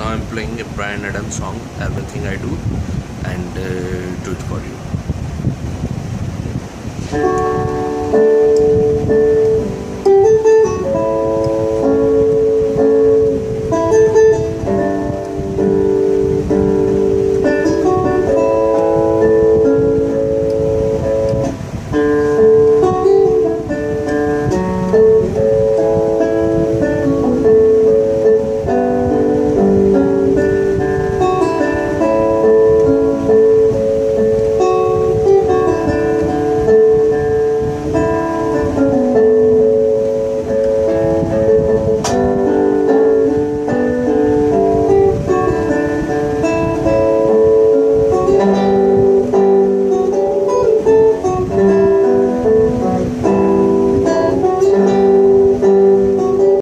now i'm playing a Brian adams song everything i do and uh, do it for you.